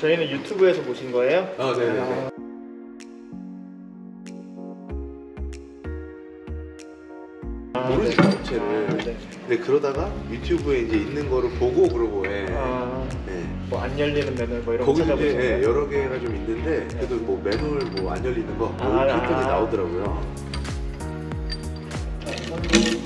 저희는 유튜브에서 보신 거예요? 아, 네네네. 아, 모르죠, 네. 업체를. 아, 네. 근데 그러다가 유튜브에 이제 있는 거를 보고 그러고 해. 아, 네. 뭐안 열리는 매nu얼 뭐 이런 거 이제 찾아보신 예, 거예요? 여러 개가 좀 있는데 그래도 뭐 매nu얼 뭐안 열리는 거뭐 아, 패턴이 아. 나오더라고요. 어,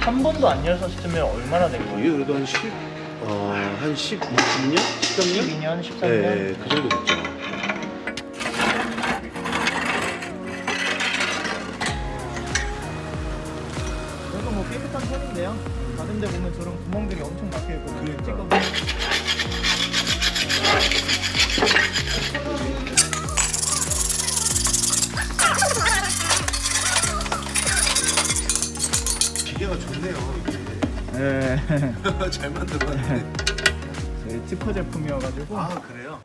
한 번도 안 열었으면 얼마나 된 이게 거예요? 그래도 한 10, 어, 한 12년? 13년? 12년, 13년? 네, 그 정도 됐죠. 그래도 뭐 깨끗한 편인데요. 다른 데 보면 저런 구멍들이 엄청 막혀 있고 그러니까. 찍어보면 기계가 좋네요. 네. 잘 만들었네. 네. 저희 특허 제품이어가지고. 아 그래요?